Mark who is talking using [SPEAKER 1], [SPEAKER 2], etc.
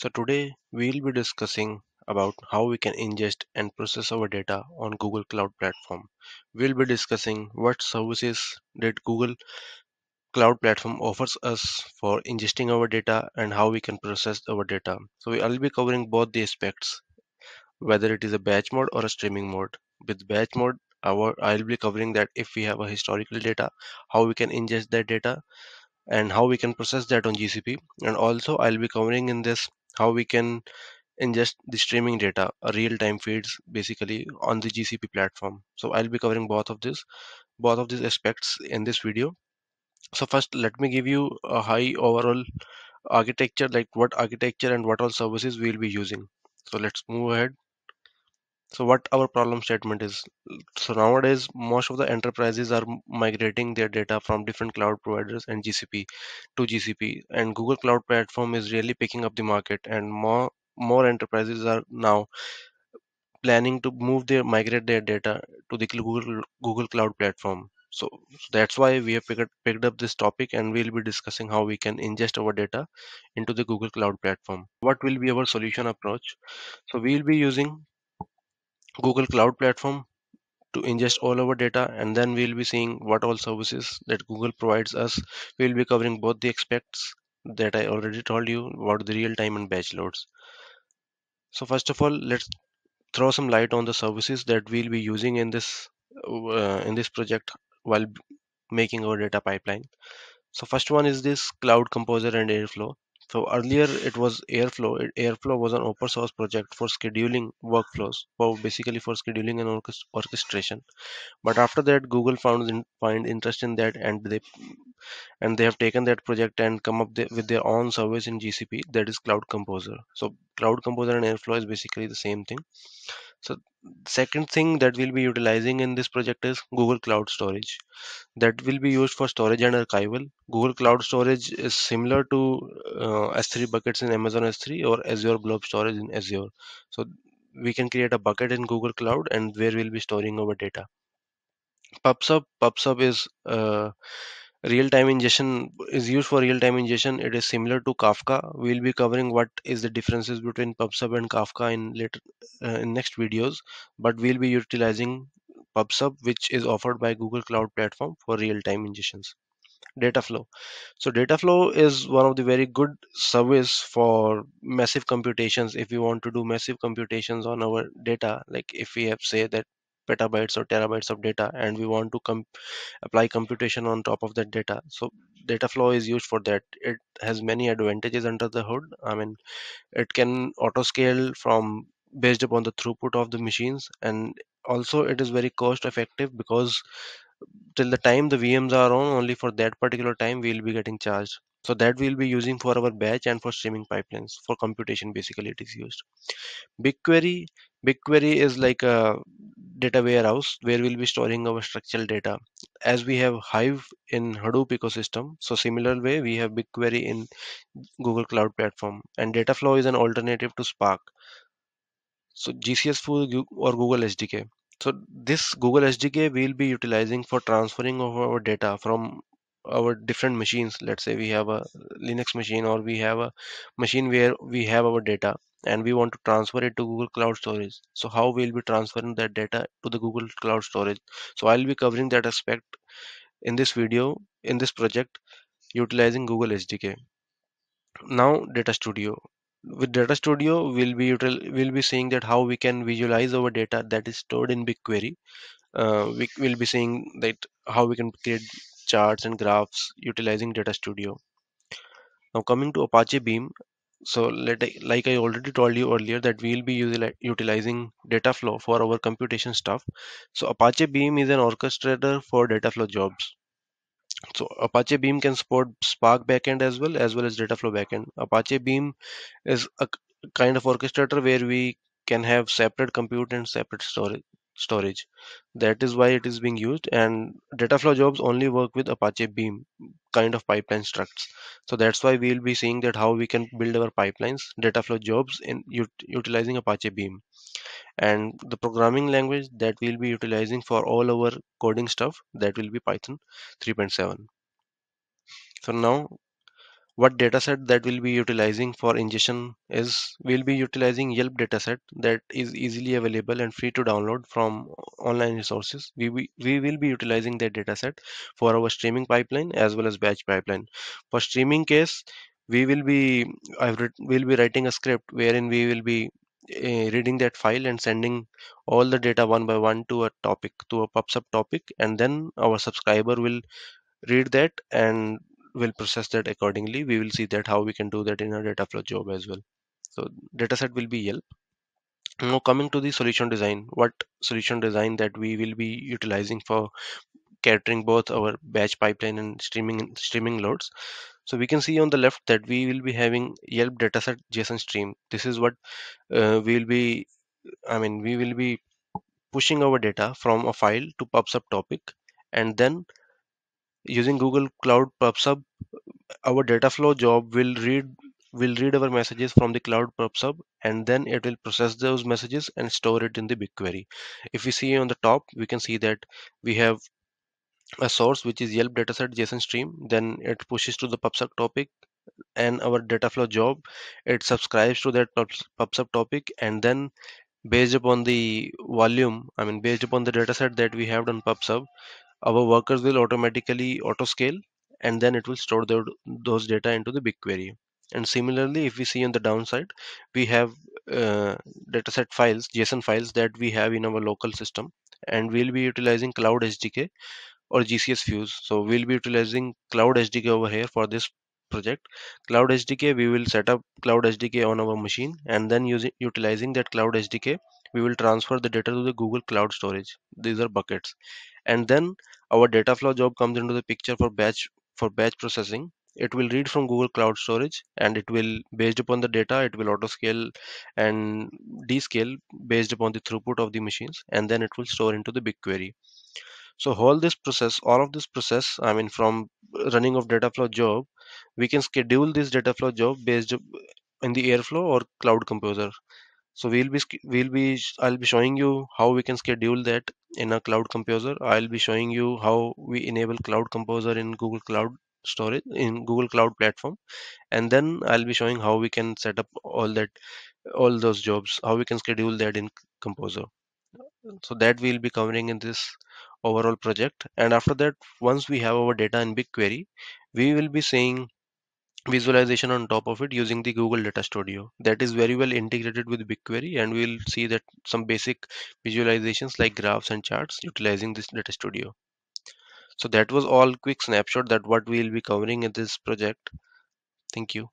[SPEAKER 1] So today we'll be discussing about how we can ingest and process our data on Google Cloud Platform. We'll be discussing what services that Google Cloud Platform offers us for ingesting our data and how we can process our data. So I'll be covering both the aspects, whether it is a batch mode or a streaming mode. With batch mode, our I'll be covering that if we have a historical data, how we can ingest that data and how we can process that on GCP. And also I'll be covering in this how we can ingest the streaming data, real-time feeds basically on the GCP platform. So I'll be covering both of this, both of these aspects in this video. So first, let me give you a high overall architecture, like what architecture and what all services we'll be using. So let's move ahead. So what our problem statement is. So nowadays, most of the enterprises are migrating their data from different cloud providers and GCP to GCP, and Google Cloud Platform is really picking up the market, and more more enterprises are now planning to move their migrate their data to the Google Google Cloud Platform. So that's why we have picked, picked up this topic and we'll be discussing how we can ingest our data into the Google Cloud Platform. What will be our solution approach? So we'll be using Google Cloud Platform to ingest all our data and then we'll be seeing what all services that Google provides us. We'll be covering both the aspects that I already told you about the real time and batch loads. So first of all, let's throw some light on the services that we'll be using in this uh, in this project while making our data pipeline. So first one is this Cloud Composer and Airflow. So earlier it was Airflow. Airflow was an open source project for scheduling workflows, for basically for scheduling and orchestration. But after that, Google found in, find interest in that, and they and they have taken that project and come up with their own service in GCP that is Cloud Composer. So Cloud Composer and Airflow is basically the same thing. So second thing that we'll be utilizing in this project is Google Cloud Storage. That will be used for storage and archival. Google Cloud Storage is similar to uh, S3 buckets in Amazon S3 or Azure Blob Storage in Azure. So we can create a bucket in Google Cloud and where we'll be storing our data. PubSub, PubSub is uh, real-time ingestion is used for real-time ingestion. It is similar to kafka. We'll be covering what is the differences between pubsub and kafka in later uh, in next videos but we'll be utilizing pubsub which is offered by google cloud platform for real-time ingestions. Data flow. So data flow is one of the very good service for massive computations. If we want to do massive computations on our data like if we have say that petabytes or terabytes of data and we want to apply computation on top of that data. So data flow is used for that. It has many advantages under the hood. I mean it can auto scale from based upon the throughput of the machines and also it is very cost effective because till the time the vms are on only for that particular time we'll be getting charged. So that we'll be using for our batch and for streaming pipelines for computation basically it is used. Bigquery bigquery is like a data warehouse where we'll be storing our structural data. As we have hive in hadoop ecosystem so similar way we have bigquery in google cloud platform and dataflow is an alternative to spark. So gcs or google sdk so this google sdk we'll be utilizing for transferring of our data from our different machines. Let's say we have a linux machine or we have a machine where we have our data and we want to transfer it to google cloud storage. So how we'll be transferring that data to the google cloud storage? So i'll be covering that aspect in this video in this project utilizing google sdk now data studio. With data studio we'll be we'll be seeing that how we can visualize our data that is stored in bigquery. Uh, we will be seeing that how we can create charts and graphs utilizing data studio. Now coming to apache beam so let like i already told you earlier that we'll be utilizing data flow for our computation stuff. So apache beam is an orchestrator for data flow jobs. So apache beam can support spark backend as well as well as data flow backend. Apache beam is a kind of orchestrator where we can have separate compute and separate storage storage. That is why it is being used and dataflow jobs only work with apache beam kind of pipeline structs. So that's why we'll be seeing that how we can build our pipelines dataflow jobs in ut- utilizing apache beam. And the programming language that we'll be utilizing for all our coding stuff that will be python 3.7 so now what dataset that we'll be utilizing for ingestion is we'll be utilizing Yelp dataset that is easily available and free to download from online resources. We, we, we will be utilizing that dataset for our streaming pipeline as well as batch pipeline. For streaming case, we will be I've we'll be writing a script wherein we will be uh, reading that file and sending all the data one by one to a topic to a pub sub topic and then our subscriber will read that and we'll process that accordingly. We will see that how we can do that in our data flow job as well. So dataset will be Yelp. Now coming to the solution design, what solution design that we will be utilizing for catering both our batch pipeline and streaming streaming loads. So we can see on the left that we will be having Yelp dataset JSON stream. This is what uh, we will be. I mean, we will be pushing our data from a file to PubSub topic, and then using Google Cloud PubSub our data flow job will read will read our messages from the cloud PubSub and then it will process those messages and store it in the BigQuery. If we see on the top, we can see that we have a source which is Yelp dataset JSON stream. Then it pushes to the PubSub topic and our data flow job. It subscribes to that PubSub topic and then based upon the volume, I mean based upon the dataset that we have on PubSub, our workers will automatically auto scale and then it will store the, those data into the BigQuery. And similarly, if we see on the downside, we have uh, dataset files, JSON files that we have in our local system, and we'll be utilizing Cloud SDK or GCS Fuse. So we'll be utilizing Cloud SDK over here for this project. Cloud SDK, we will set up Cloud SDK on our machine, and then using utilizing that Cloud SDK, we will transfer the data to the Google Cloud Storage. These are buckets, and then our data flow job comes into the picture for batch for batch processing. It will read from google cloud storage and it will based upon the data it will auto scale and descale based upon the throughput of the machines and then it will store into the bigquery. So all this process all of this process i mean from running of data flow job we can schedule this data flow job based in the airflow or cloud composer so we'll be we'll be i'll be showing you how we can schedule that in a cloud composer. I'll be showing you how we enable cloud composer in google cloud storage in google cloud platform. And then i'll be showing how we can set up all that all those jobs how we can schedule that in composer. So that we'll be covering in this overall project. And after that once we have our data in bigquery we will be seeing visualization on top of it using the google data studio. That is very well integrated with bigquery and we'll see that some basic visualizations like graphs and charts utilizing this data studio. So that was all quick snapshot that what we'll be covering in this project. Thank you